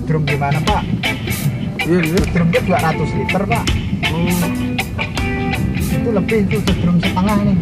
Drum gimana Pak? Iya, iya. Drumnya 200 liter Pak. Oh, Itu lebih itu drum setengah nih.